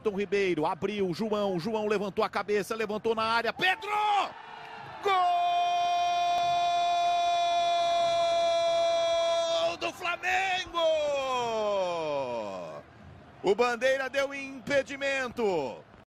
Tom Ribeiro abriu, João, João levantou a cabeça, levantou na área, Pedro! Gol do Flamengo! O Bandeira deu impedimento.